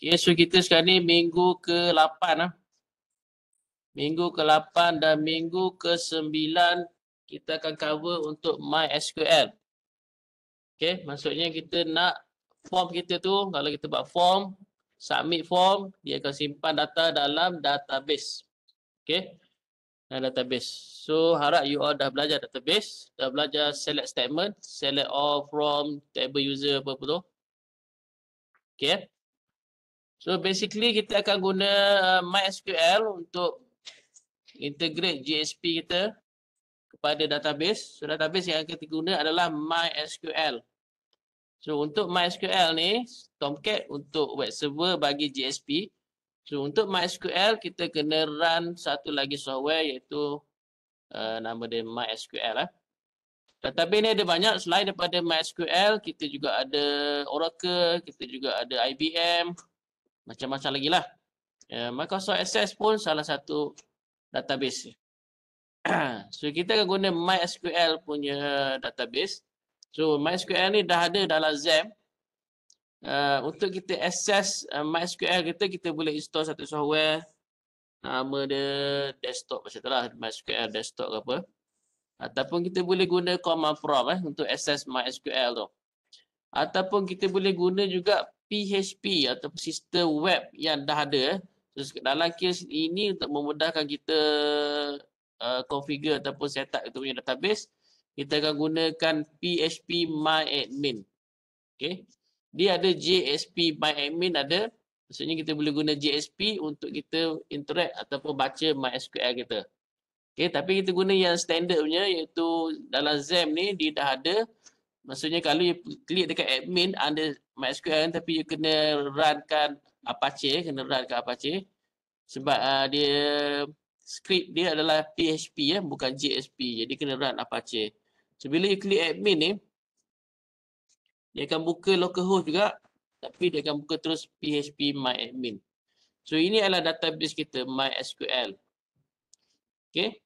Okay, so kita sekarang ni minggu ke-8 lah. Minggu ke-8 dan minggu ke-9 kita akan cover untuk MySQL. Okay, maksudnya kita nak form kita tu, kalau kita buat form, submit form, dia akan simpan data dalam database. Okay, dalam database. So harap you all dah belajar database, dah belajar select statement, select all from table user apa-apa tu. Okay. So basically kita akan guna uh, MySQL untuk integrate GSP kita kepada database. So database yang kita guna adalah MySQL. So untuk MySQL ni, Tomcat untuk web server bagi GSP. So untuk MySQL kita kena run satu lagi software iaitu uh, nama dia MySQL lah. Database ni ada banyak selain daripada MySQL, kita juga ada Oracle, kita juga ada IBM, macam-macam lagi lah. Uh, Microsoft Access pun salah satu database. so kita akan guna MySQL punya database. So MySQL ni dah ada dalam XAMPP. Uh, untuk kita access uh, MySQL kita, kita boleh install satu software. Nama dia desktop macam tu lah. MySQL desktop ke apa. Ataupun kita boleh guna command prompt eh, untuk access MySQL tu. Ataupun kita boleh guna juga PHP atau sistem web yang dah ada. So, dalam kes ini untuk memudahkan kita uh, configure ataupun setup kita punya database, kita akan gunakan PHP MyAdmin. Okay. Dia ada JSP MyAdmin ada. Maksudnya kita boleh guna JSP untuk kita interact ataupun baca MySQL kita. Okay, tapi kita guna yang standard punya iaitu dalam XAMPP ni dia dah ada Maksudnya kalau you klik dekat admin under MySQL tapi you kena runkan Apache, kena runkan Apache sebab uh, dia script dia adalah PHP ya, bukan JSP. Jadi kena run Apache. So bila you klik admin ni dia akan buka localhost juga tapi dia akan buka terus PHP MyAdmin. So ini adalah database kita MySQL. Okay.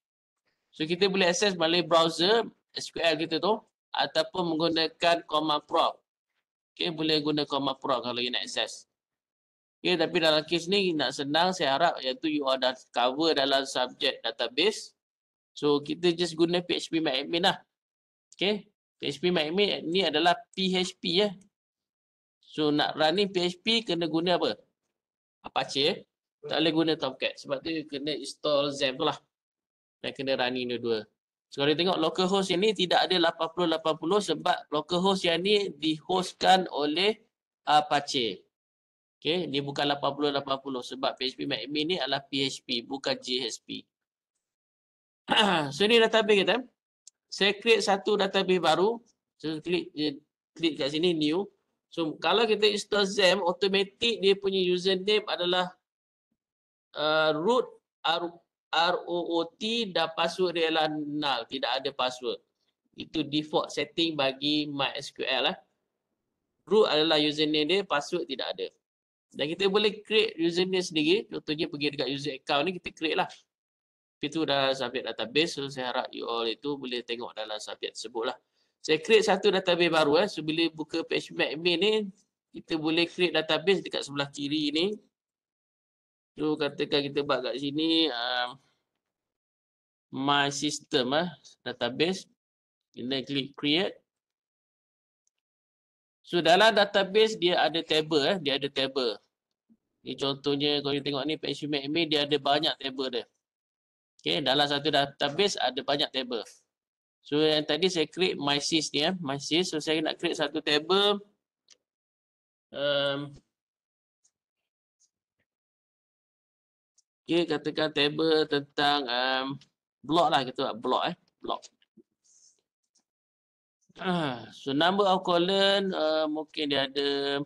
So kita boleh access melalui browser SQL kita tu ataupun menggunakan command prompt. Okay, boleh guna command prompt kalau you nak access. Okay, tapi dalam kes ni nak senang saya harap iaitu you all dah cover dalam subject database. So kita just guna PHP MyAdmin lah. Okay, PHP MyAdmin ni adalah PHP ya. So nak running PHP kena guna apa? Apache eh. Tak boleh guna Tomcat. Sebab tu kena install tu lah. Dan kena running dua-dua. So kalau tengok localhost yang ni tidak ada 8080 sebab localhost yang ni dihostkan oleh Apache. Okay, ni bukan 8080 sebab PHP MyAdmin ni adalah PHP bukan JSP. so ni database kita. Saya create satu database baru. So klik klik kat sini new. So kalau kita install XAMPP, automatic dia punya username adalah uh, root ROOT dan password dia adalah null, tidak ada password. Itu default setting bagi MySQL lah. Root adalah username dia, password tidak ada. Dan kita boleh create username sendiri. Contohnya pergi dekat user account ni kita create lah. Itu dah subject database. So saya harap you all itu boleh tengok dalam subject tersebut lah. Saya create satu database baru eh. So bila buka PHP admin ni, kita boleh create database dekat sebelah kiri ni. So katakan kita buat kat sini uh, my system uh, database. Kita klik create. So dalam database dia ada table eh, dia ada table. Ni contohnya kalau kita tengok ni PHP admin dia ada banyak table dia. Okay, dalam satu database ada banyak table. So yang tadi saya create my sys ni eh, my sys. So saya nak create satu table. Um, Okay, katakan table tentang um, block lah kita buat block eh. Block. Uh, so number of column uh, mungkin dia ada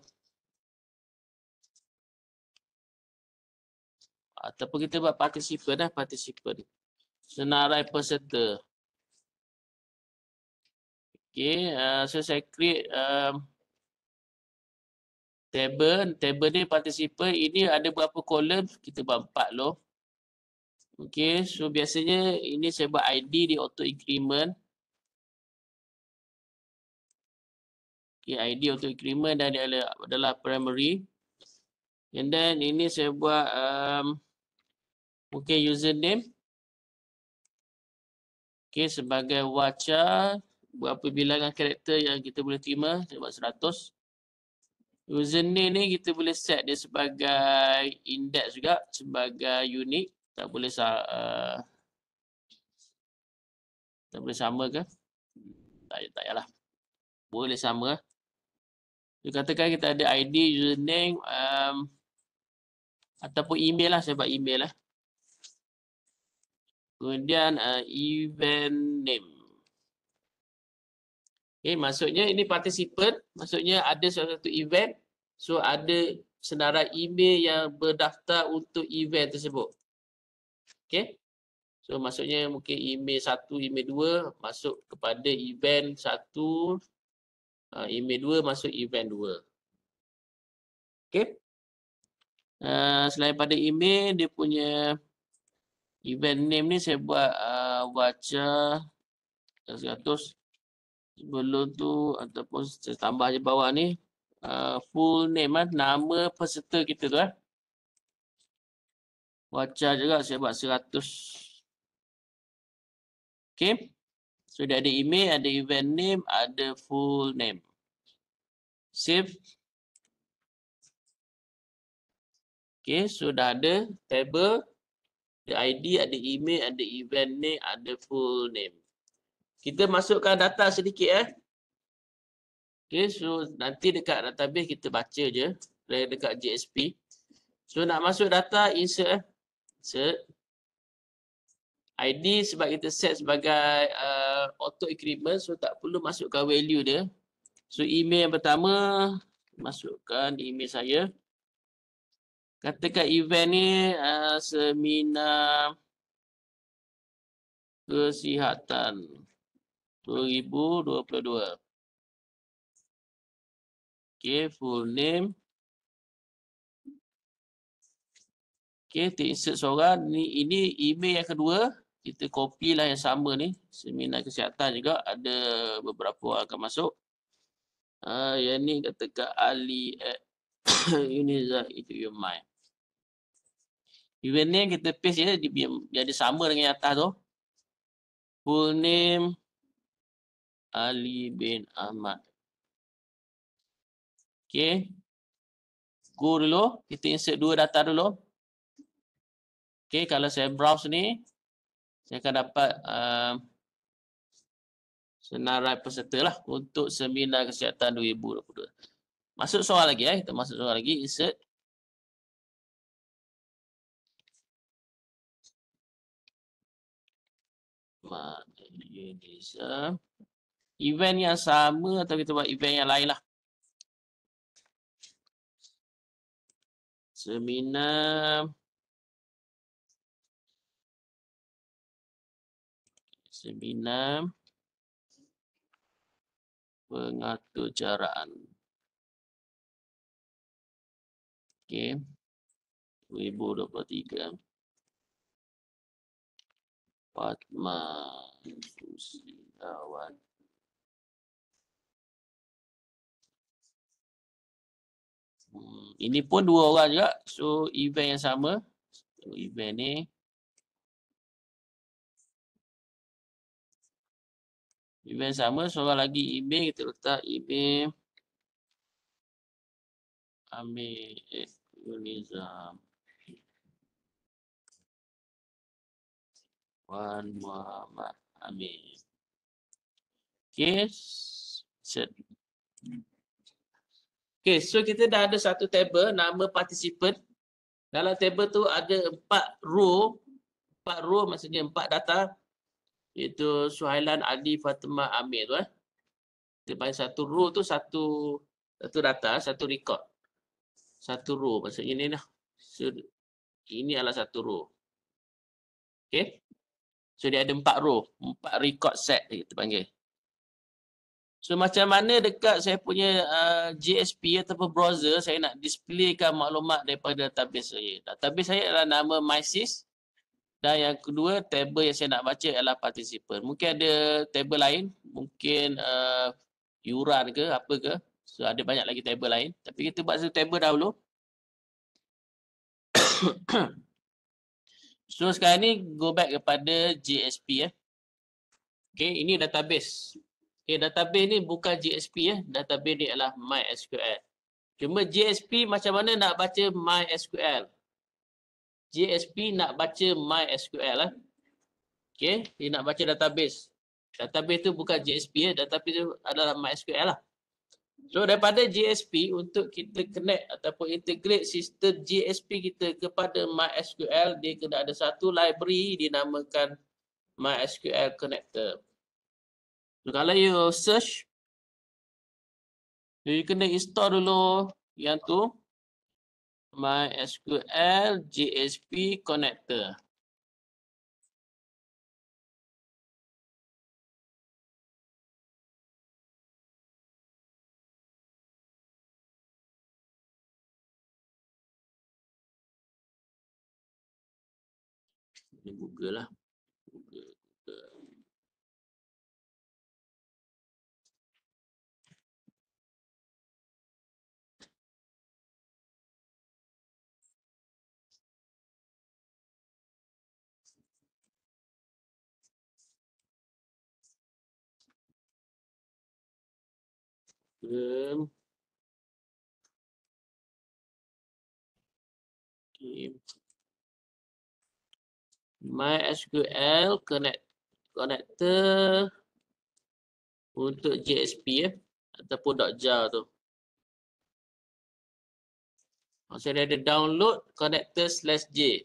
ataupun kita buat participant lah participant. Senarai peserta. Okay, uh, so saya create um, table, table ni participant, ini ada berapa kolom? Kita buat empat loh. Okay, so biasanya ini saya buat ID di auto increment. Okay, ID auto increment dan dia adalah, adalah primary. And then ini saya buat um, mungkin username. Okay, sebagai waca berapa bilangan karakter yang kita boleh terima. Saya buat 100. Username ni kita boleh set dia sebagai index juga, sebagai unique. Tak boleh uh, tak boleh sama ke? Tak, tak payahlah. Boleh sama. Dia katakan kita ada ID, username, um, ataupun email lah. Buat email lah. Kemudian uh, event name. Okay, maksudnya ini participant. Maksudnya ada suatu event. So ada senarai email yang berdaftar untuk event tersebut. Okay. So maksudnya mungkin email satu, email dua masuk kepada event satu. Uh, email dua masuk event dua. Okay. Uh, selain pada email, dia punya event name ni saya buat uh, baca 100 sebelum tu ataupun saya tambah je bawah ni uh, full name kan, nama peserta kita tu eh. Baca juga saya buat 100. Okay. So dia ada email, ada event name, ada full name. Save. Okay, sudah ada table, ada ID, ada email, ada event name, ada full name. Kita masukkan data sedikit eh. Okay, so nanti dekat database kita baca je dekat JSP. So nak masuk data, insert eh. Insert. ID sebab kita set sebagai uh, auto increment, so tak perlu masukkan value dia. So email yang pertama, masukkan email saya. Katakan event ni uh, seminar kesihatan 2022. Okay, full name. Okay, kita insert seorang. Ini, ini email yang kedua. Kita copy lah yang sama ni. Seminar kesihatan juga. Ada beberapa orang akan masuk. Uh, yang ni katakan Ali at Uniza itu your mind. Event name kita paste je dia, dia ada sama dengan yang atas tu. Full name Ali bin Ahmad. Okay. Go dulu. Kita insert dua data dulu. Okay. Kalau saya browse ni. Saya akan dapat uh, senarai peserta lah untuk seminar kesihatan 2022. Masuk soal lagi eh. Kita masuk soal lagi. Insert. Unisa. Event yang sama atau kita buat event yang lain lah. Seminar. Seminar. Pengatur jaraan. Okay. 2023. Fatma Susiawan. Hmm, ini pun dua orang juga. So event yang sama. So, event ni. Event sama. Seorang lagi email. Kita letak email. Amir Yunizam. Wan Muhammad Amin. Okay. Set. Okay, so kita dah ada satu table nama participant. Dalam table tu ada empat row. Empat row maksudnya empat data. Iaitu Suhailan, Adi, Fatimah, Amir tu eh. Kita bagi satu row tu satu satu data, satu record. Satu row maksudnya ni lah. So, ini adalah satu row. Okay. So dia ada empat row, empat record set kita panggil. So macam mana dekat saya punya uh, JSP ataupun browser saya nak displaykan maklumat daripada database saya. Database saya adalah nama MySys dan yang kedua table yang saya nak baca adalah participant. Mungkin ada table lain, mungkin uh, yuran ke apa ke. So ada banyak lagi table lain. Tapi kita buat satu table dahulu. so sekarang ni go back kepada JSP eh. Okay, ini database. Okay, database ni bukan JSP eh. Database ni adalah MySQL. Cuma JSP macam mana nak baca MySQL? JSP nak baca MySQL eh. Okay, dia nak baca database. Database tu bukan JSP eh. Database tu adalah MySQL lah. So daripada JSP untuk kita connect ataupun integrate sistem JSP kita kepada MySQL dia kena ada satu library dinamakan MySQL connector. So kalau you search you kena install dulu yang tu MySQL JSP connector. Google lah. Google, Google. Um, okay. MySQL connect connector untuk JSP ya ataupun .jar tu. Maksudnya ada download connector slash J.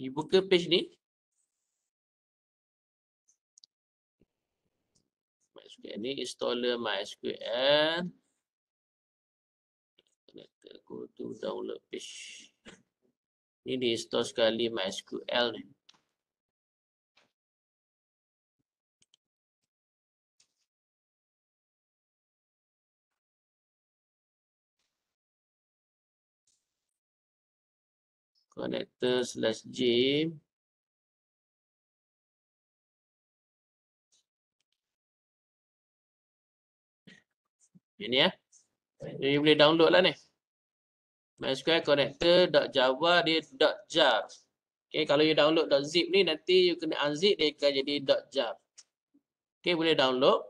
You buka page ni. MySQL ni installer MySQL. Connector go to download page. Ini di install sekali MySQL ni. Connector slash J. Ini ya. Jadi boleh download lah ni. MySQL connector.java dia .jar. Okay, kalau you download .zip ni nanti you kena unzip dia akan jadi .jar. Okay, boleh download.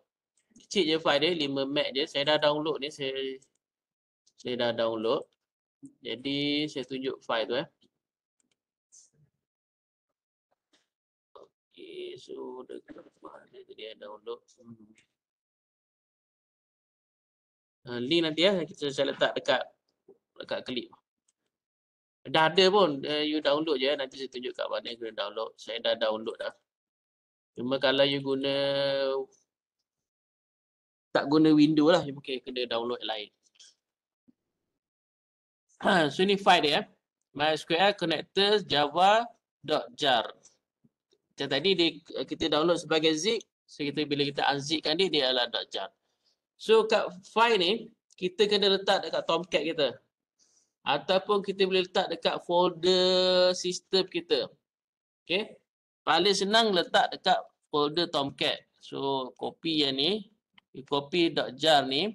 Kecil je file dia 5 MB je. Saya dah download ni saya saya dah download. Jadi saya tunjuk file tu eh. Okay, so dekat mana dia download. Hmm. Uh, link nanti ya kita saya letak dekat dekat klip. Dah ada pun uh, you download je nanti saya tunjuk kat mana guna download. Saya dah download dah. Cuma kalau you guna tak guna window lah you mungkin kena download lain. Ha, so ni file dia. MySQL connector java.jar. Macam tadi dia, kita download sebagai zip. So kita bila kita unzipkan dia, dia adalah .jar. So kat file ni, kita kena letak dekat Tomcat kita ataupun kita boleh letak dekat folder sistem kita. Okay. Paling senang letak dekat folder Tomcat. So copy yang ni, copy .jar ni.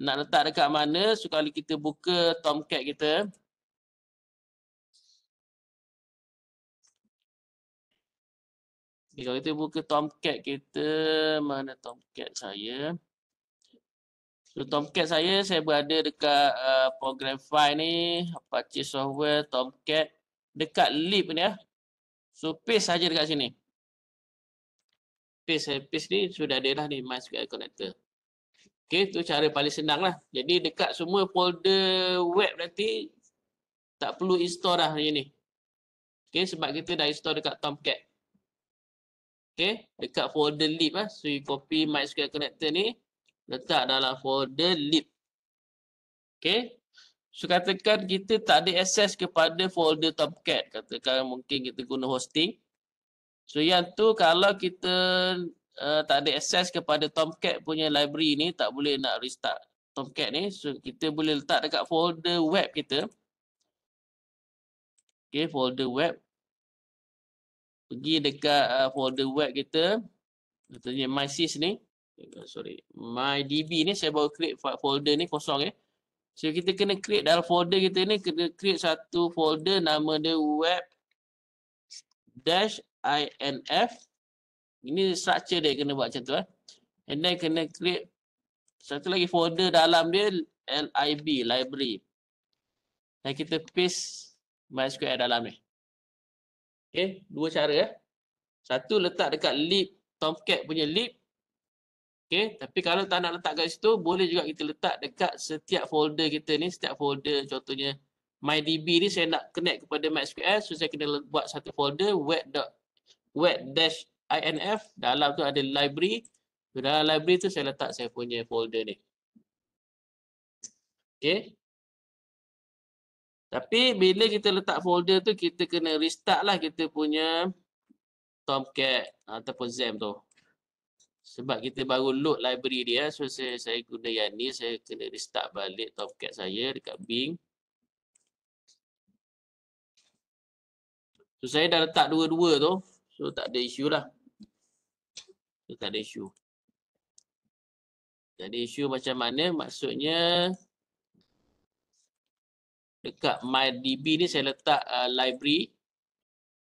Nak letak dekat mana, so kalau kita buka Tomcat kita. Okay, kalau kita buka Tomcat kita, mana Tomcat saya. So Tomcat saya, saya berada dekat uh, program file ni, Apache software, Tomcat, dekat lib ni ya. So paste saja dekat sini. Paste, paste ni sudah ada dah ni MySQL connector. Okay, tu cara paling senang lah. Jadi dekat semua folder web nanti, tak perlu install dah ni. Okay, sebab kita dah install dekat Tomcat. Okay, dekat folder lib lah. So you copy MySQL connector ni, letak dalam folder lib. Okay. So katakan kita tak ada akses kepada folder Tomcat. Katakan mungkin kita guna hosting. So yang tu kalau kita uh, tak ada akses kepada Tomcat punya library ni, tak boleh nak restart Tomcat ni. So kita boleh letak dekat folder web kita. Okay, folder web. Pergi dekat uh, folder web kita. Contohnya MySys ni. Sorry, my DB ni saya baru create folder ni kosong eh. So kita kena create dalam folder kita ni kena create satu folder nama dia web dash inf. Ini structure dia kena buat macam tu eh. And then kena create satu lagi folder dalam dia lib library. Dan kita paste MySQL dalam ni. Okay, dua cara eh. Satu letak dekat lib Tomcat punya lib Okay, tapi kalau tak nak letak kat situ, boleh juga kita letak dekat setiap folder kita ni, setiap folder contohnya MyDB ni saya nak connect kepada MySQL, so saya kena buat satu folder web.web-inf, dalam tu ada library, so, dalam library tu saya letak saya punya folder ni. Okay. Tapi bila kita letak folder tu, kita kena restart lah kita punya Tomcat ataupun XAMPP tu sebab kita baru load library dia so saya saya guna yang ni saya kena restart balik Tomcat saya dekat Bing. So saya dah letak dua-dua tu so tak ada isu lah. So tak ada isu tak ada isu macam mana maksudnya dekat MyDB ni saya letak uh, library.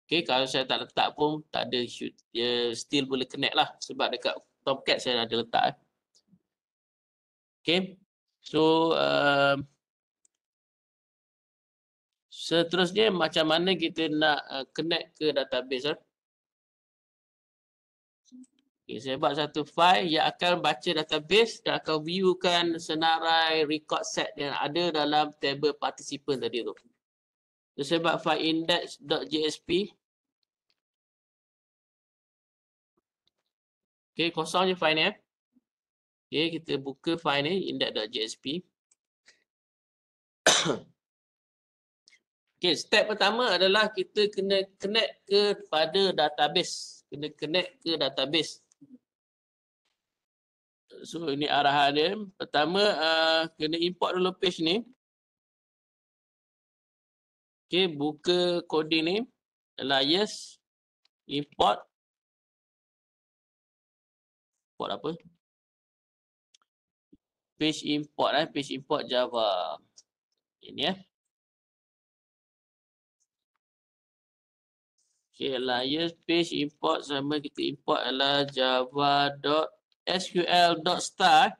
Okay, kalau saya tak letak pun tak ada isu. Dia still boleh connect lah sebab dekat Tomcat saya ada letak. Eh. Okay. So, uh, seterusnya macam mana kita nak uh, connect ke database. Eh? Okay, saya buat satu file yang akan baca database dan akan viewkan senarai record set yang ada dalam table participant tadi tu. So, saya buat file index.jsp. Okay, kosong je file ni. Eh. Okay, kita buka file ni, index.jsp. okay, step pertama adalah kita kena connect kepada database. Kena connect ke database. So, ini arahan dia. Pertama, uh, kena import dulu page ni. Okay, buka coding ni. Alias, import import apa? Page import eh, page import Java. Ini eh. Okay, alias page import sama kita import adalah java.sql.star.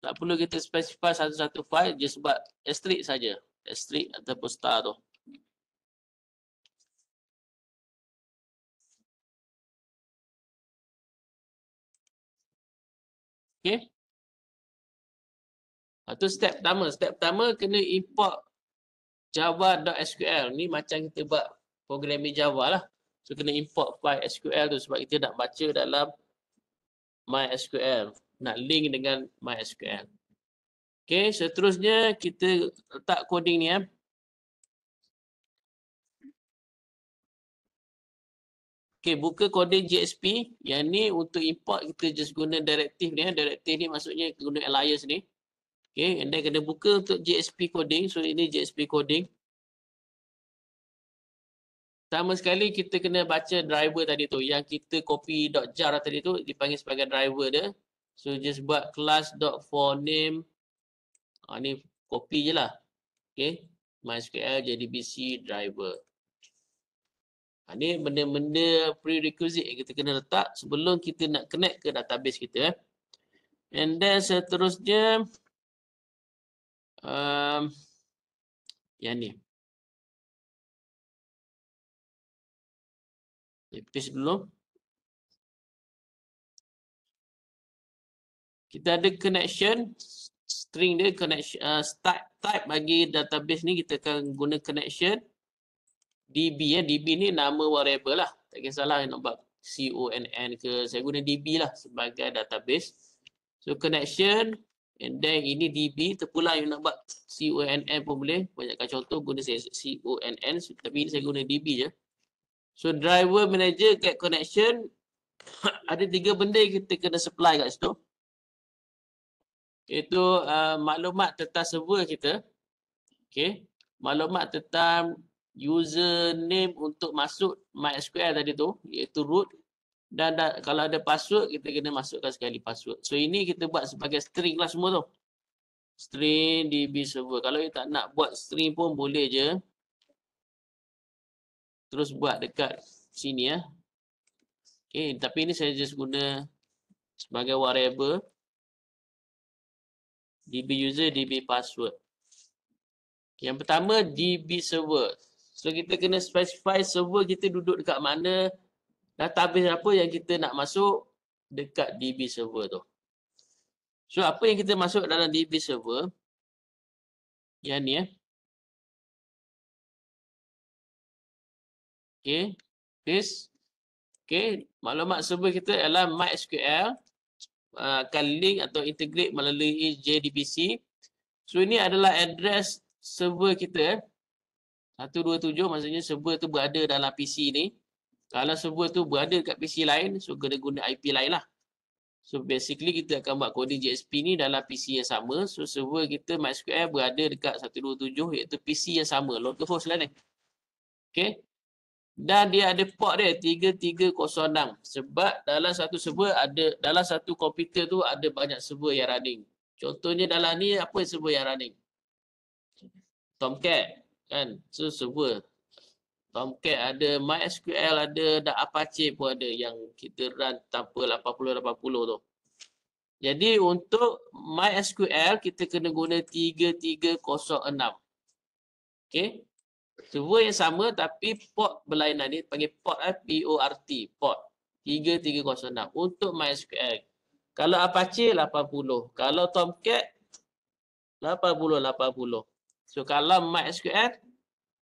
Tak perlu kita specify satu-satu file je sebab asterisk saja. Asterisk ataupun star tu. Okay. Itu step pertama. Step pertama kena import java.sql. Ni macam kita buat programming Java lah. So kena import file SQL tu sebab kita nak baca dalam MySQL. Nak link dengan MySQL. Okay, seterusnya kita letak coding ni. Eh. Okay, buka coding JSP. Yang ni untuk import kita just guna directive ni. Eh. Directive ni maksudnya guna alias ni. Okay, and then kena buka untuk JSP coding. So, ini JSP coding. Sama sekali kita kena baca driver tadi tu. Yang kita copy .jar tadi tu dipanggil sebagai driver dia. So, just buat class.forName. Ha, ni copy je lah. Okay, MySQL JDBC driver. Ha, ni benda-benda prerequisite yang kita kena letak sebelum kita nak connect ke database kita. Eh. And then seterusnya, um, yang ni. Paste dulu. Kita ada connection, string dia connection, uh, start type bagi database ni kita akan guna connection. DB ya, DB ni nama variable lah. Tak kisahlah nak buat CONN ke, saya guna DB lah sebagai database. So connection and then ini DB, terpulang yang nak buat CONN pun boleh. Banyakkan contoh guna CONN tapi ini saya guna DB je. So driver manager get connection ada tiga benda yang kita kena supply kat situ. Itu uh, maklumat tentang server kita. Okay. Maklumat tentang username untuk masuk MySQL tadi tu iaitu root dan da, kalau ada password kita kena masukkan sekali password. So ini kita buat sebagai string lah semua tu. string db server. Kalau you tak nak buat string pun boleh je. Terus buat dekat sini ya. Okay, tapi ini saya just guna sebagai variable db user, db password. Yang pertama db server. So kita kena specify server kita duduk dekat mana, database apa yang kita nak masuk dekat db server tu. So apa yang kita masuk dalam db server yang ni ya. Okay, this Okay, maklumat server kita adalah MySQL uh, akan link atau integrate melalui JDBC. So ini adalah address server kita 127 maksudnya server tu berada dalam PC ni. Kalau server tu berada dekat PC lain, so kena guna IP lain lah. So basically kita akan buat coding JSP ni dalam PC yang sama. So server kita MySQL berada dekat 127 iaitu PC yang sama. Localhost lah ni. Okay. Dan dia ada port dia 3306. Sebab dalam satu server ada, dalam satu komputer tu ada banyak server yang running. Contohnya dalam ni apa server yang running? Tomcat kan so server Tomcat ada MySQL ada dan Apache pun ada yang kita run tanpa 80 80 tu. Jadi untuk MySQL kita kena guna 3306. Okey. Server yang sama tapi port berlainan ni panggil port eh, PORT port 3306 untuk MySQL. Kalau Apache 80, kalau Tomcat 80 80. So kalau MySQL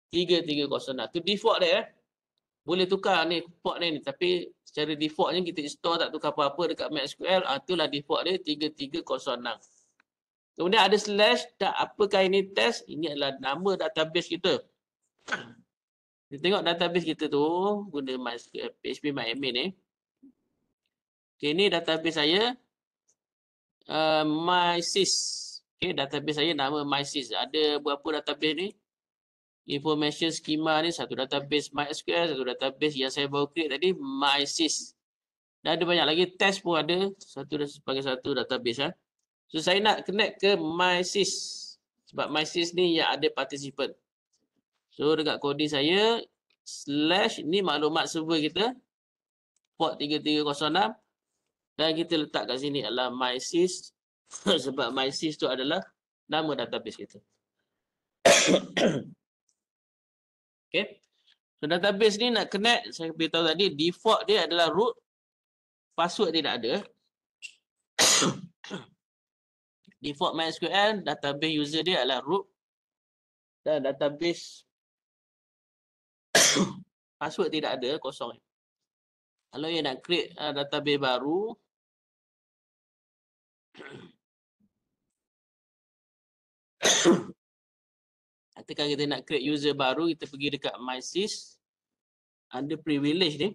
3306 tu default dia eh. Boleh tukar ni port ni, tapi secara defaultnya kita install tak tukar apa-apa dekat MySQL, ah itulah default dia 3306. Kemudian ada slash tak apakah ini test? Ini adalah nama database kita. Kita tengok database kita tu guna MySQL PHP MyAdmin ni. Okay, ni database saya uh, MySys. Okay, database saya nama MySys. Ada berapa database ni? Information schema ni satu database MySQL, satu database yang saya bawa create tadi MySys. Dan ada banyak lagi test pun ada satu sebagai satu database ha. So saya nak connect ke MySys. Sebab MySys ni yang ada participant. So dekat kodi saya slash ni maklumat server kita port 3306 dan kita letak kat sini adalah MySys sebab MySys tu adalah nama database kita. okay. So database ni nak connect, saya beritahu tadi, default dia adalah root. Password tidak ada. default MySQL, database user dia adalah root. Dan database password tidak ada, kosong. Kalau yang nak create uh, database baru, Ketika kita nak create user baru, kita pergi dekat MySys. Ada privilege ni.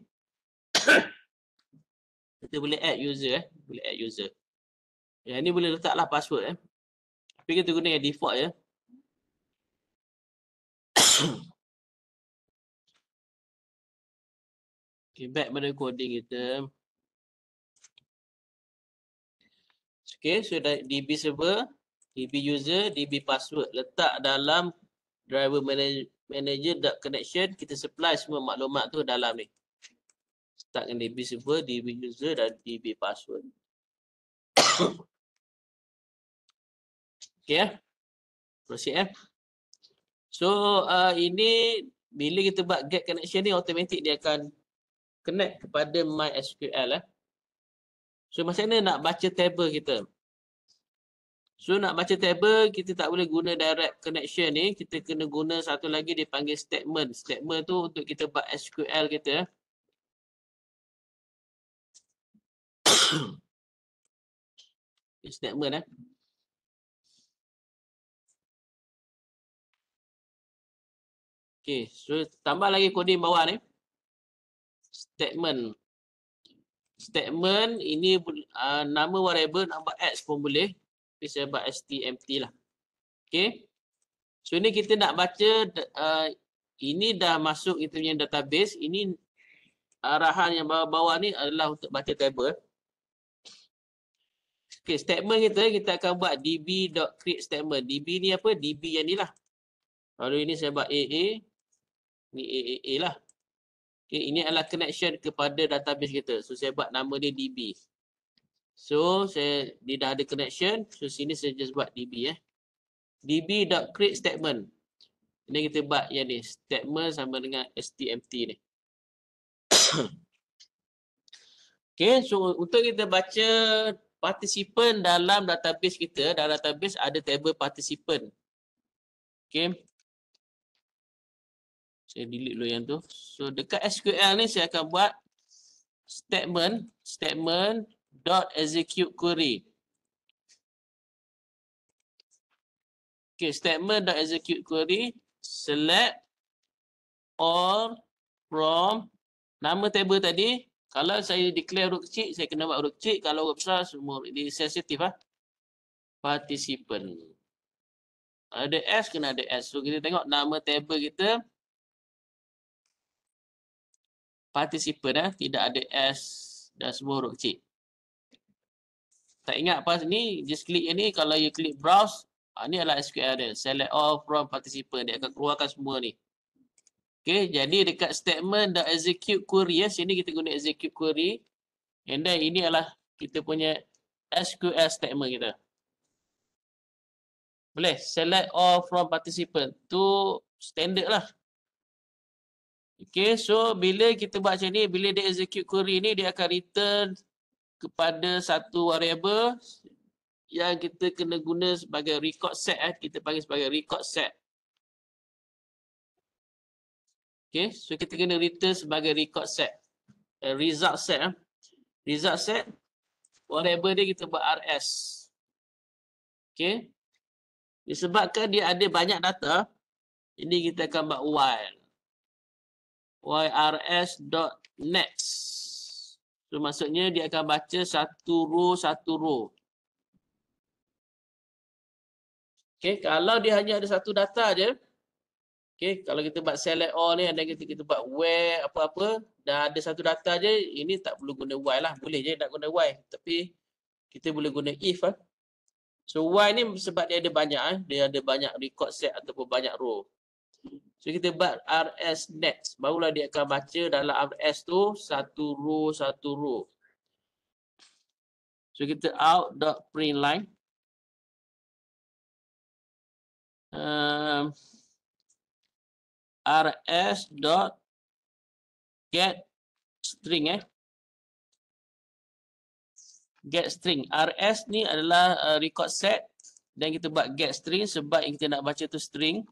kita boleh add user eh. Boleh add user. Yang ni boleh letaklah password eh. Tapi kita guna yang default ya. okay, back pada coding kita. Okay, so DB server, DB user, DB password. Letak dalam driver manager, manager connection, kita supply semua maklumat tu dalam ni. Start dengan DB server, DB user dan DB password. okay, eh? proceed eh. So, uh, ini bila kita buat get connection ni, automatic dia akan connect kepada MySQL eh. So, macam mana nak baca table kita? So nak baca table kita tak boleh guna direct connection ni. Kita kena guna satu lagi dipanggil statement. Statement tu untuk kita buat SQL kita. statement eh. Okay, so tambah lagi coding bawah ni. Statement. Statement ini uh, nama variable, nama x pun boleh tapi saya buat stmt lah. Okay. So ini kita nak baca, uh, ini dah masuk kita punya database. Ini arahan yang bawah-bawah ni adalah untuk baca table. Okay, statement kita, kita akan buat db.create statement. db ni apa? db yang ni lah. Kalau ini saya buat AA. Ni AAA lah. Okay, ini adalah connection kepada database kita. So, saya buat nama dia db. So, saya dia dah ada connection. So, sini saya just buat db eh. db.create statement. Ini kita buat yang ni. Statement sama dengan stmt ni. okay, so untuk kita baca participant dalam database kita, dalam database ada table participant. Okay. Saya delete dulu yang tu. So dekat SQL ni saya akan buat statement, statement dot execute query. Okay, statement dot execute query select all from nama table tadi. Kalau saya declare huruf kecil, saya kena buat huruf kecil. Kalau huruf besar, semua ini sensitif ah. Participant. Ada S, kena ada S. So kita tengok nama table kita. Participant ah, tidak ada S dan semua huruf kecil. Tak ingat apa ni, just klik ini. Kalau you klik browse, Ha, ni adalah SQL dia. Select all from participant. Dia akan keluarkan semua ni. Okay, jadi dekat statement the execute query. Ya, sini kita guna execute query. And then ini adalah kita punya SQL statement kita. Boleh select all from participant. Tu standard lah. Okay, so bila kita buat macam ni, bila dia execute query ni, dia akan return kepada satu variable yang kita kena guna sebagai record set eh kita panggil sebagai record set. Okay, so kita kena return sebagai record set. Uh, result set eh. Result set whatever dia kita buat RS. Okay. Disebabkan dia ada banyak data, ini kita akan buat while. yrs.next. So maksudnya dia akan baca satu row satu row. Okay, kalau dia hanya ada satu data je, okay, kalau kita buat select all ni, ada kita, kita buat where apa-apa, dah ada satu data je, ini tak perlu guna while lah. Boleh je nak guna while. Tapi kita boleh guna if lah. So while ni sebab dia ada banyak, eh, dia ada banyak record set ataupun banyak row. So kita buat rs next. Barulah dia akan baca dalam rs tu satu row, satu row. So kita out dot print line. um, rs dot get string eh get string rs ni adalah uh, record set dan kita buat get string sebab yang kita nak baca tu string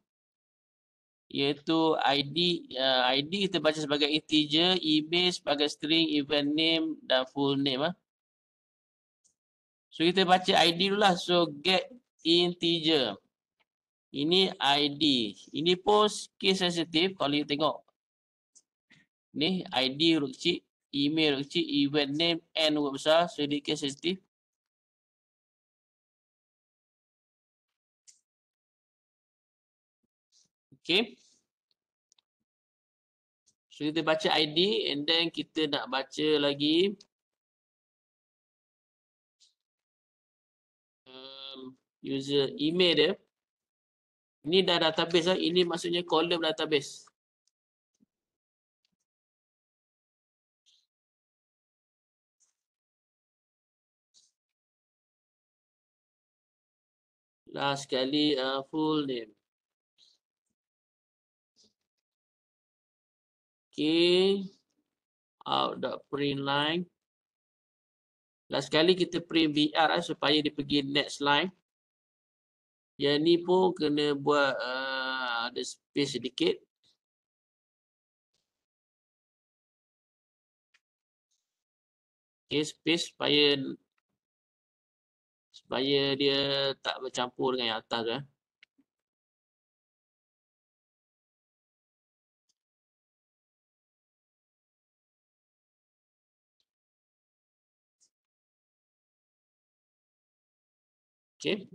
iaitu id uh, id kita baca sebagai integer image sebagai string event name dan full name ah so kita baca id dulu lah so get integer ini ID. Ini pun case sensitif kalau you tengok. Ni ID huruf kecil, email huruf kecil, event name, N huruf besar. So ini case sensitif. Okay. So kita baca ID and then kita nak baca lagi. Um, user email dia. Ini dah database lah. Ini maksudnya column database. Last sekali uh, full name. Okay. Out dot print line. Last sekali kita print BR lah supaya dia pergi next line. Yang ni pun kena buat uh, ada space sedikit. Okay, space supaya supaya dia tak bercampur dengan yang atas. Eh. Okay.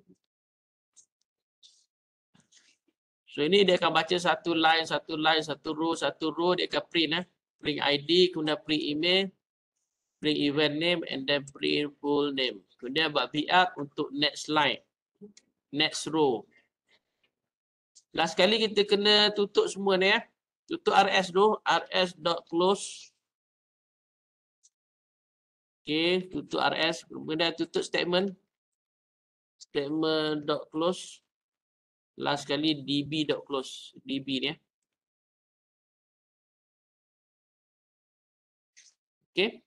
So ini dia akan baca satu line, satu line, satu row, satu row dia akan print eh. Print ID, kemudian print email, print event name and then print full name. Kemudian buat VAR untuk next line. Next row. Last kali kita kena tutup semua ni ya. Tutup RS tu. RS dot close. Okay, tutup RS. Kemudian tutup statement. Statement dot close. Last kali db dot close. db ni ya. Okay.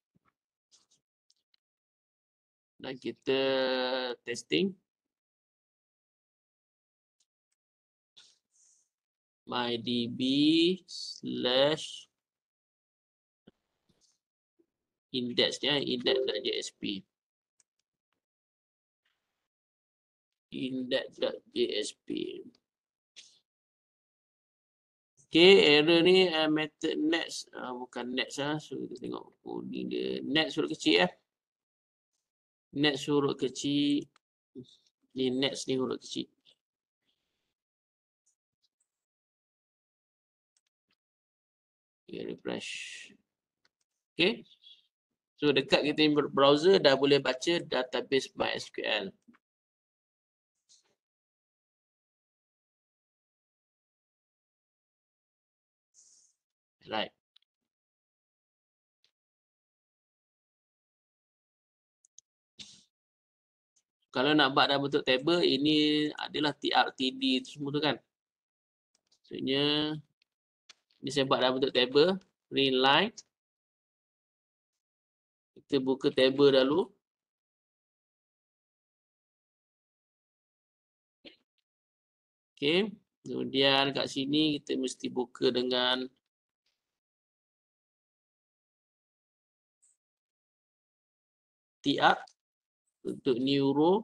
Dan kita testing. mydb slash index ya index.jsp index.jsp Okay, error ni uh, method next uh, bukan next ah. So kita tengok oh ni dia next huruf kecil eh. Next huruf kecil. Ni next ni huruf kecil. Okay, refresh. Okay. So dekat kita browser dah boleh baca database MySQL. Right. Kalau nak buat dalam bentuk table, ini adalah TRTD tu semua tu kan. Maksudnya, ini saya buat dalam bentuk table. Print line. Kita buka table dulu. Okay. Kemudian kat sini kita mesti buka dengan TR untuk new row.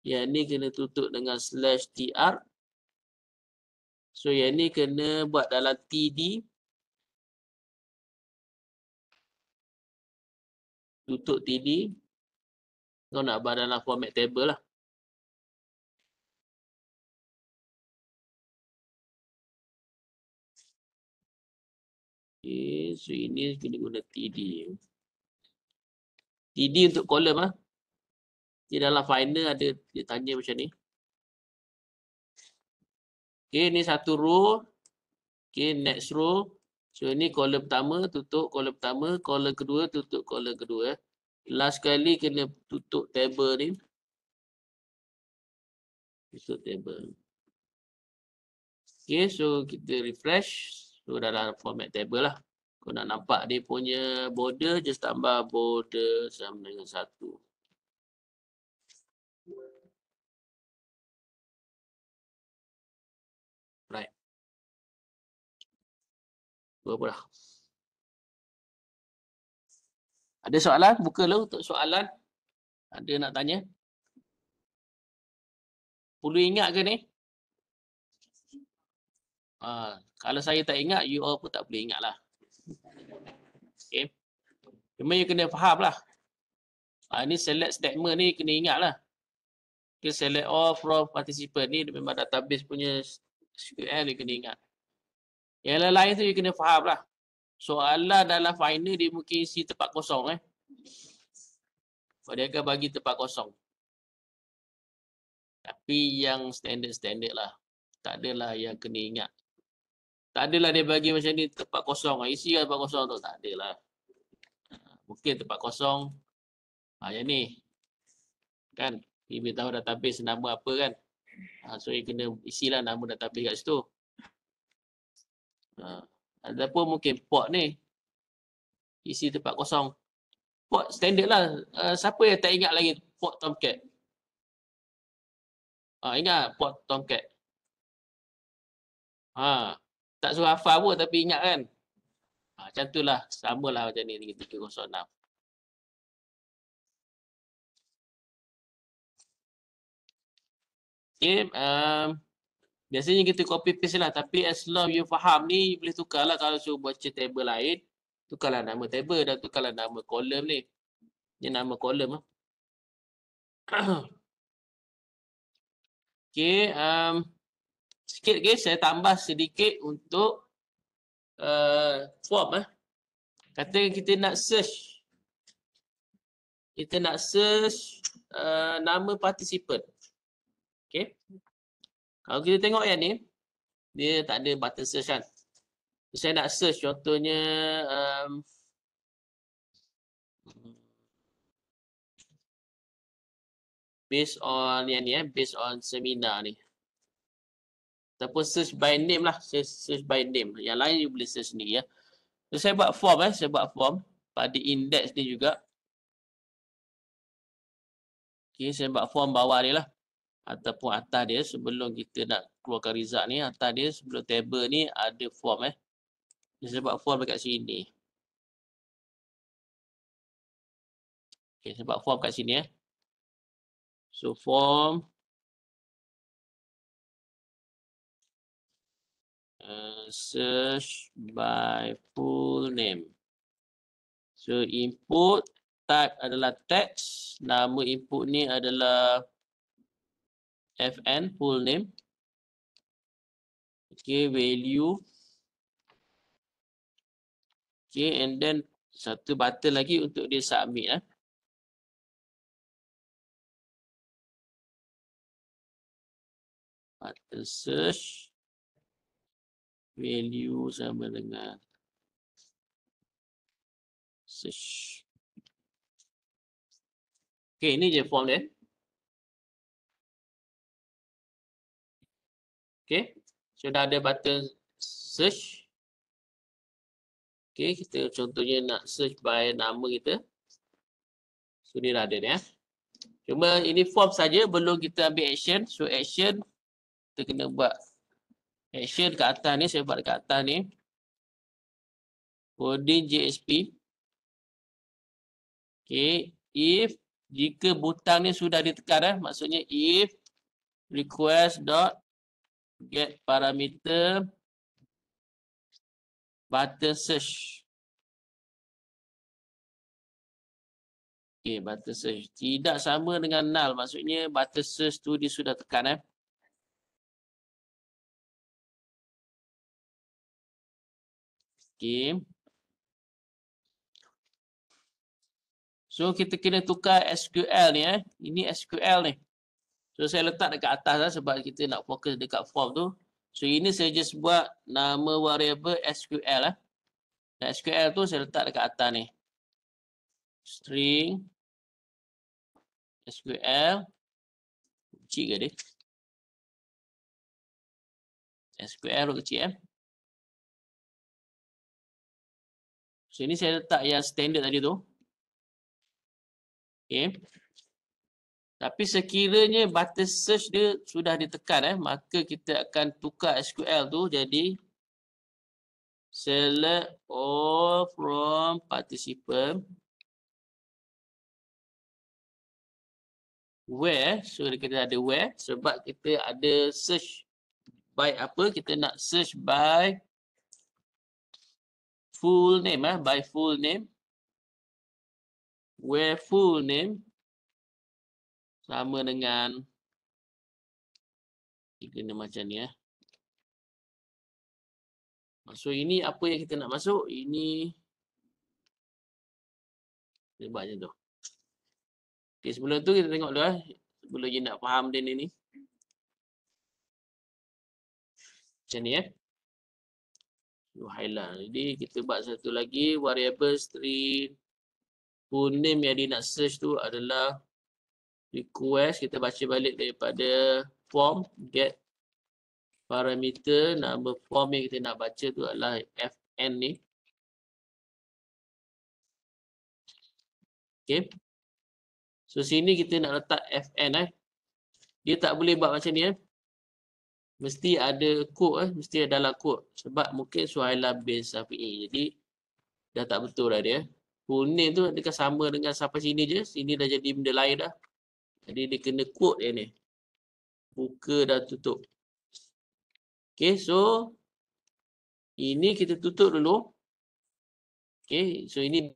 Yang ni kena tutup dengan slash TR. So yang ni kena buat dalam TD. Tutup TD. Kau nak buat dalam format table lah. Okay, so ini kena guna TD. TD untuk column lah. Di dalam finder ada dia tanya macam ni. Okay, ni satu row. Okay, next row. So, ini kolom pertama, tutup kolom pertama. Kolom kedua, tutup kolom kedua. Last kali kena tutup table ni. Tutup table. Okay, so kita refresh. So, dalam format table lah. Kau nak nampak dia punya border, just tambah border sama dengan satu. Berapa dah? Ada soalan? Buka dulu untuk soalan. Ada nak tanya? Perlu ingat ke ni? Ha, kalau saya tak ingat, you all pun tak boleh ingat lah. Okay. Cuma you kena faham lah. Ha, ni select statement ni kena ingat lah. Okay, select all from participant ni memang database punya SQL ni kena ingat. Yang lain-lain tu you kena faham lah. Soalan dalam final dia mungkin isi tempat kosong eh. Dia akan bagi tempat kosong. Tapi yang standard-standard lah. Tak adalah yang kena ingat. Tak adalah dia bagi macam ni tempat kosong. Isi kan tempat kosong tu. Tak adalah. Mungkin tempat kosong. Ha, yang ni. Kan? Dia beritahu database nama apa kan. Ha, so, you kena isilah nama database kat situ. Ha. Ataupun mungkin port ni. Isi tempat kosong. Port standard lah. Uh, siapa yang tak ingat lagi port Tomcat? Ha, ingat port Tomcat? Ha, tak suruh hafal pun tapi ingat kan? Ha, macam tu lah. Sama lah macam ni. 306. Okay. Um, Biasanya kita copy paste lah. Tapi as long you faham ni, boleh tukar lah kalau suruh baca table lain. Tukarlah nama table dan tukarlah nama column ni. Ni nama column lah. okay. Um, sikit lagi saya tambah sedikit untuk uh, form. Eh. Kata kita nak search. kita nak search uh, nama participant. Okay. Kalau kita tengok yang ni, dia tak ada button search kan. Saya nak search contohnya um, based on yang ni eh, based on seminar ni. Ataupun search by name lah, search, search by name. Yang lain you boleh search sendiri ya. So, saya buat form eh, saya buat form pada index ni juga. Okay, saya buat form bawah ni lah. Ataupun atas dia sebelum kita nak keluarkan result ni. Atas dia sebelum table ni ada form eh. Saya buat form dekat sini. Okay, saya buat form kat sini eh. So form search by full name. So input type adalah text, nama input ni adalah fn full name. Okay, value. Okay, and then satu button lagi untuk dia submit eh. Button search. Value sama dengan search. Okay, ini je form dia. Okay, sudah ada button search. Okay, kita contohnya nak search by nama kita. So, ni dah ada ni. Eh. Cuma ini form saja belum kita ambil action. So, action kita kena buat action kat atas ni. Saya buat dekat atas ni. Coding JSP. Okay, if jika butang ni sudah ditekan eh, maksudnya if request dot get parameter button search. Okay, button search. Tidak sama dengan null. Maksudnya button search tu dia sudah tekan eh. Okay. So kita kena tukar SQL ni eh. Ini SQL ni. So saya letak dekat atas lah sebab kita nak fokus dekat form tu. So ini saya just buat nama variable SQL lah. Dan SQL tu saya letak dekat atas ni. String SQL kecil ke dia? SQL tu kecil eh. So ini saya letak yang standard tadi tu. Okay. Tapi sekiranya button search dia sudah ditekan eh, maka kita akan tukar SQL tu jadi select all from participant where so kita ada where sebab kita ada search by apa kita nak search by full name eh by full name where full name sama dengan ni macam ni eh. So ini apa yang kita nak masuk? Ini buat macam tu. Okay, sebelum tu kita tengok dulu eh. Sebelum je nak faham dia ni. Macam ni eh. Highlight. Jadi kita buat satu lagi variable string full name yang dia nak search tu adalah request. Kita baca balik daripada form get parameter. Nama form yang kita nak baca tu adalah fn ni. Okay so sini kita nak letak fn eh. Dia tak boleh buat macam ni eh mesti ada kod eh mesti ada dalam kod sebab mungkin suhaila base API jadi dah tak betul dah dia full name tu dekat sama dengan sampai sini je sini dah jadi benda lain dah jadi dia kena quote dia ni. Buka dan tutup. Okay, so ini kita tutup dulu. Okay, so ini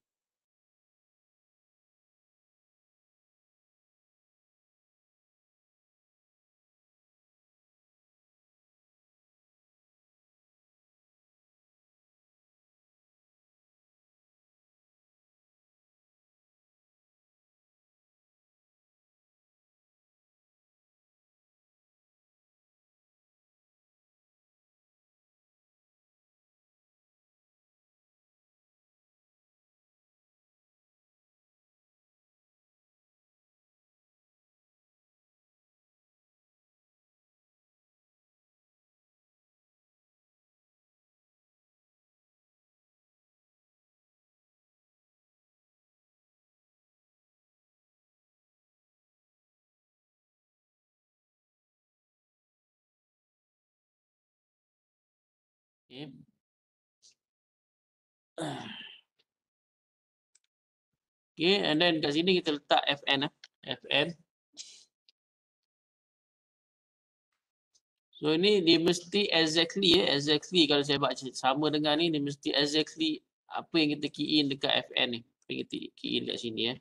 Okay. Okay, and then kat sini kita letak FN. Eh. FN. So ini dia mesti exactly eh, exactly kalau saya baca sama dengan ni dia mesti exactly apa yang kita key in dekat FN ni. Apa yang kita key in dekat sini eh.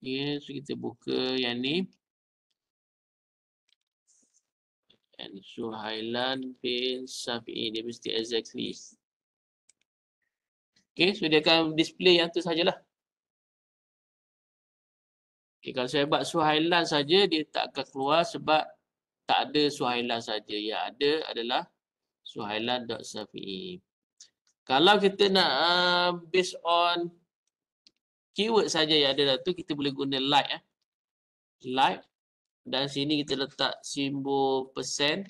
Okay, so kita buka yang ni. And so Highland bin Safi'i dia mesti exactly. Okay, so dia akan display yang tu sajalah. Okay, kalau saya buat Suhailan saja dia tak akan keluar sebab tak ada Suhailan saja. Yang ada adalah Suhailan.safi'i. Kalau kita nak uh, based on keyword saja yang ada tu kita boleh guna like eh. Like dan sini kita letak simbol persen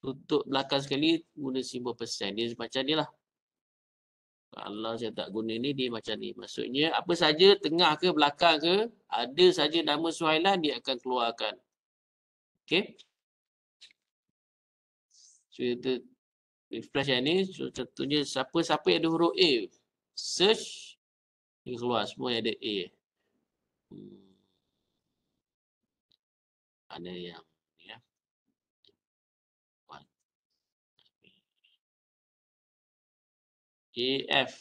tutup belakang sekali guna simbol persen. Dia macam ni lah. Kalau saya tak guna ni dia macam ni. Maksudnya apa saja tengah ke belakang ke ada saja nama Suhailan dia akan keluarkan. Okay. So kita refresh yang ni. So contohnya siapa-siapa yang ada huruf A. Search. Dia keluar semua yang ada A. Hmm. Ada yang AF.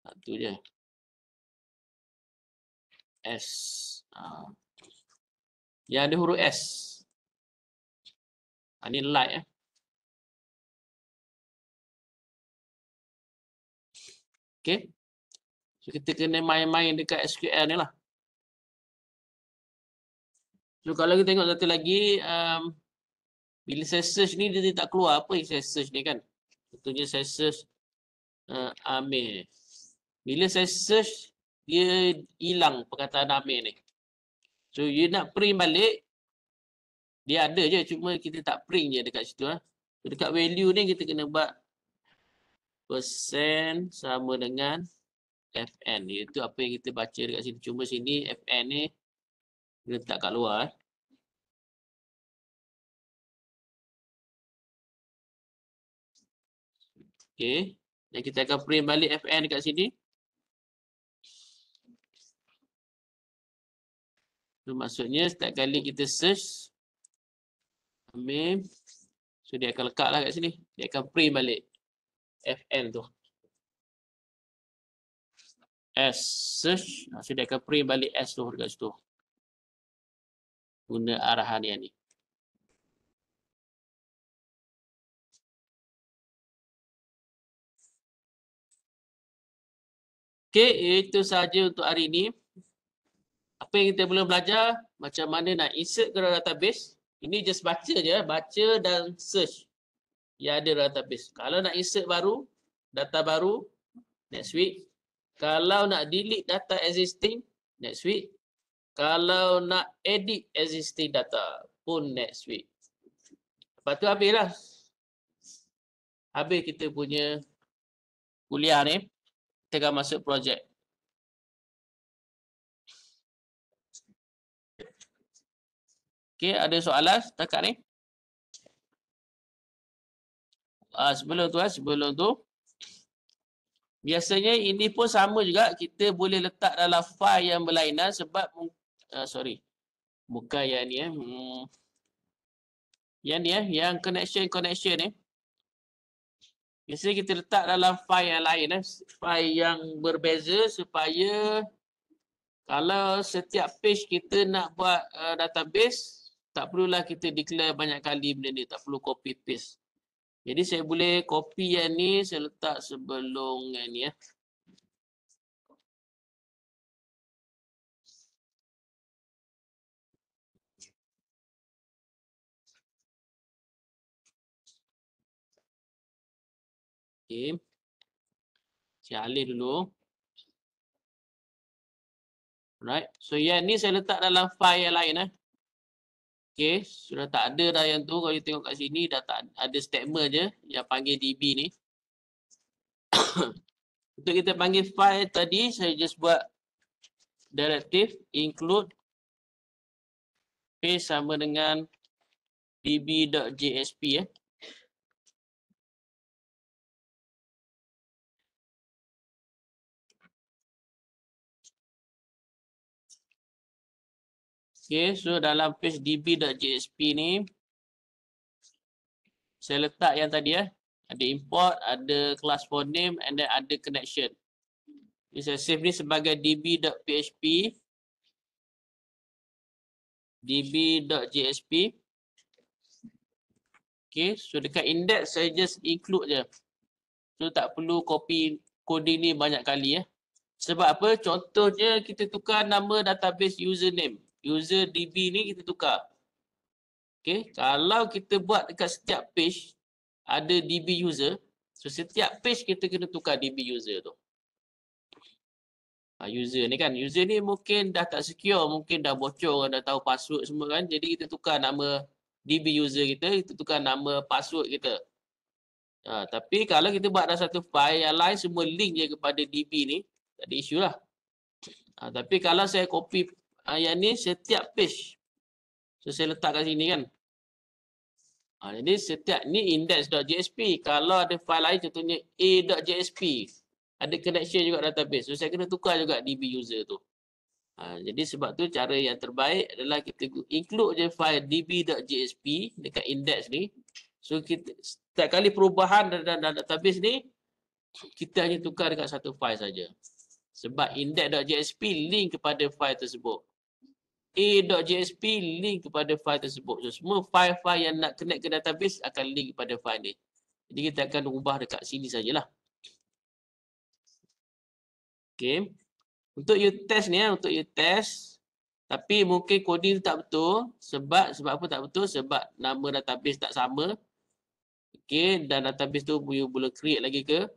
Satu je. S. Ha. Yang ada huruf S. Ha, ni light eh. Okay. So kita kena main-main dekat SQL ni lah. So kalau kita tengok satu lagi. Um, bila saya search ni dia tak keluar apa yang saya search ni kan. Contohnya saya search uh, Amir. Bila saya search, dia hilang perkataan Amir ni. So, you nak print balik, dia ada je. Cuma kita tak print je dekat situ. Ha. So, dekat value ni kita kena buat persen sama dengan FN. Itu apa yang kita baca dekat sini. Cuma sini FN ni kita letak kat luar. Eh. Okay. Dan kita akan print balik FN dekat sini. So, maksudnya setiap kali kita search. Ambil. So dia akan lekat lah kat sini. Dia akan print balik. FN tu. S search. So dia akan print balik S tu dekat situ. Guna arahan yang ni. Okey, itu saja untuk hari ini. Apa yang kita belum belajar, macam mana nak insert ke database. Ini just baca je, baca dan search yang ada database. Kalau nak insert baru, data baru, next week. Kalau nak delete data existing, next week. Kalau nak edit existing data pun next week. Lepas tu habislah. Habis kita punya kuliah ni kita akan masuk projek. Okey, ada soalan setakat ni? Uh, sebelum tu, eh, sebelum tu. Biasanya ini pun sama juga. Kita boleh letak dalam file yang berlainan sebab, uh, sorry. Bukan yang ni. Eh. Hmm. Yang ni, eh, yang connection-connection ni. Eh. Biasanya kita letak dalam file yang lain, eh, file yang berbeza supaya kalau setiap page kita nak buat uh, database, tak perlulah kita declare banyak kali benda ni, tak perlu copy paste. Jadi saya boleh copy yang ni, saya letak sebelum yang ni. Eh. Okay. Saya alih dulu. Right. So yang ni saya letak dalam file yang lain. Eh. Okay. Sudah tak ada dah yang tu. Kalau you tengok kat sini dah tak ada statement je yang panggil DB ni. Untuk kita panggil file tadi saya just buat directive include paste sama dengan db.jsp eh. Okay, so dalam page db.jsp ni saya letak yang tadi eh. Ada import, ada class for name and then ada connection. Jadi saya save ni sebagai db.php db.jsp Okay, so dekat index saya just include je. So tak perlu copy coding ni banyak kali ya. Sebab apa? Contohnya kita tukar nama database username user DB ni kita tukar. Okay, kalau kita buat dekat setiap page ada DB user, so setiap page kita kena tukar DB user tu. Ha, user ni kan, user ni mungkin dah tak secure, mungkin dah bocor, dah tahu password semua kan. Jadi kita tukar nama DB user kita, kita tukar nama password kita. Ha, tapi kalau kita buat dalam satu file yang lain semua link je kepada DB ni, tak ada isu lah. Ha, tapi kalau saya copy yang ni setiap page. So saya letak kat sini kan. Uh, jadi setiap ni index.jsp. Kalau ada file lain contohnya a.jsp. Ada connection juga database. So saya kena tukar juga DB user tu. Uh, jadi sebab tu cara yang terbaik adalah kita include je file db.jsp dekat index ni. So kita setiap kali perubahan dalam database ni kita hanya tukar dekat satu file saja. Sebab index.jsp link kepada file tersebut a.jsp link kepada file tersebut. So, semua file-file yang nak connect ke database akan link kepada file ni. Jadi kita akan ubah dekat sini sajalah. Okay. Untuk you test ni, ya, untuk you test. Tapi mungkin coding tu tak betul. Sebab sebab apa tak betul? Sebab nama database tak sama. Okay. Dan database tu you boleh create lagi ke?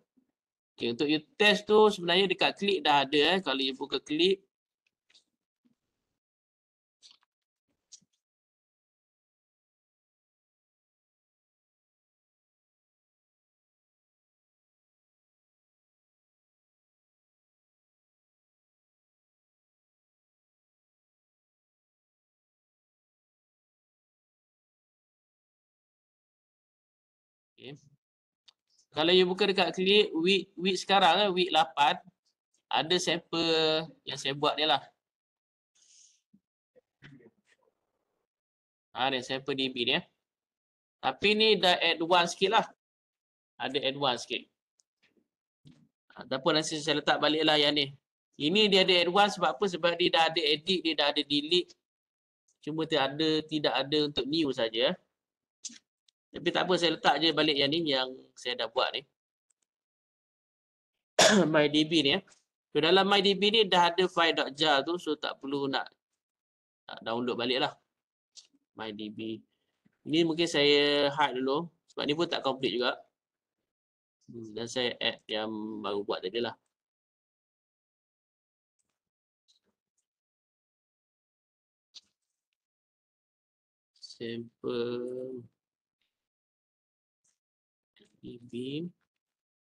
Okay. Untuk you test tu sebenarnya dekat klik dah ada. Eh. Kalau you buka klik. Kalau you buka dekat klik week, week sekarang, eh, week 8, ada sampel yang saya buat ni lah. Ha, ni sampel DB ni. Eh. Tapi ni dah advance sikit lah. Ada advance sikit. Ha, apa nanti saya letak balik lah yang ni. Ini dia ada advance sebab apa? Sebab dia dah ada edit, dia dah ada delete. Cuma tidak ada, tidak ada untuk new saja. Tapi tak apa saya letak je balik yang ni yang saya dah buat ni. MyDB ni ya. So dalam MyDB ni dah ada file.jar tu so tak perlu nak, nak download balik lah. MyDB. Ini mungkin saya hide dulu sebab ni pun tak complete juga. Hmm, dan saya add yang baru buat tadi lah. Simple beam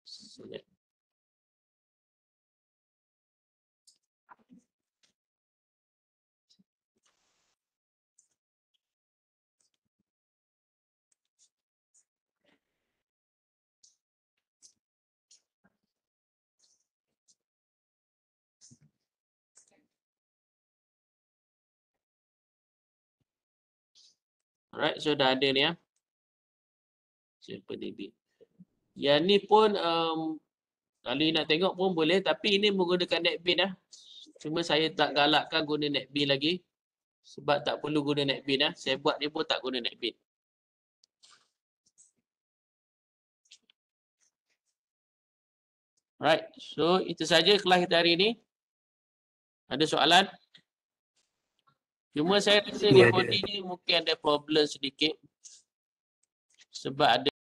select Alright, so dah ada ni ya. Simple DB. Yang ni pun um, kalau nak tengok pun boleh tapi ini menggunakan NetBeans lah. Cuma saya tak galakkan guna NetBeans lagi. Sebab tak perlu guna NetBeans lah. Saya buat ni pun tak guna NetBeans. Alright, so itu saja kelas kita hari ini. Ada soalan? Cuma saya rasa recording ni mungkin ada problem sedikit. Sebab ada